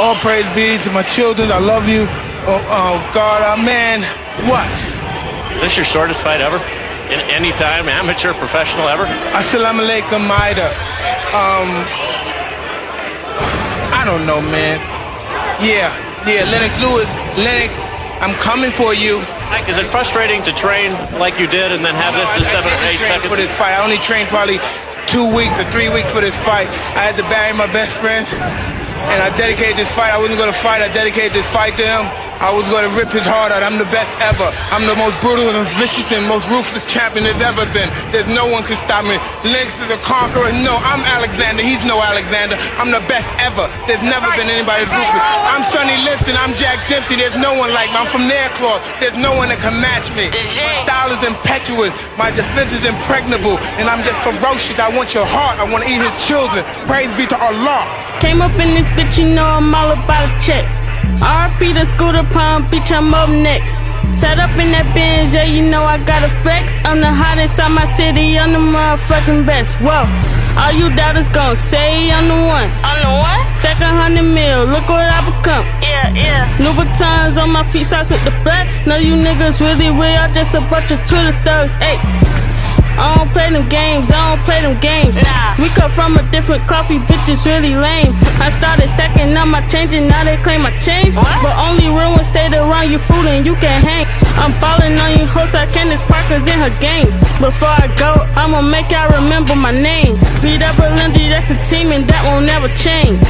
all praise be to my children. I love you. Oh, oh God, oh, man, what? Is this your shortest fight ever? In any time, amateur, professional ever? Assalamu alaikum, Maida. Um, I don't know, man. Yeah, yeah, Lennox Lewis, Lennox, I'm coming for you. Mike, is it frustrating to train like you did and then have this in seven or eight seconds? For this fight, I only trained probably two weeks or three weeks for this fight. I had to bury my best friend, and I dedicated this fight. I wasn't gonna fight. I dedicated this fight to him. I was gonna rip his heart out. I'm the best ever. I'm the most brutal and vicious and most ruthless champion there's ever been. There's no one can stop me. Lennox is a conqueror. No, I'm Alexander. He's no Alexander. I'm the best ever. There's never been anybody as ruthless. I'm Sonny Liston. I'm Jack Dempsey. There's no one like me. I'm from Nairclaw. There's no one that can match me. My style is impetuous. My defense is impregnable. And I'm just ferocious. I want your heart. I want to eat his children. Praise be to Allah. Came up in this bitch, you know I'm all about a check. RP the scooter pump, bitch, I'm up next. Set up in that Benz, yeah, you know I got a flex. I'm the hottest out my city, I'm the motherfucking best. Whoa, all you doubters gon' say I'm the one. I'm the one? Stack a hundred mil, look what I become. Yeah, yeah. Louboutins on my feet, socks with the black. No, you niggas really real, just a bunch of Twitter thugs. Hey. I don't play them games, I don't play them games. Nah. From a different coffee, bitches really lame. I started stacking up my change and now they claim I changed. But only real ones stayed around you fool and you can hang. I'm balling on you hoes like Candace Parker's in her game. Before I go, I'ma make y'all remember my name. Beat up a Lindy, that's a team and that won't never change.